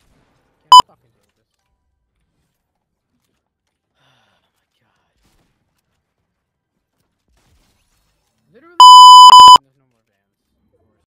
Can't fucking deal with this. Oh my god. Literally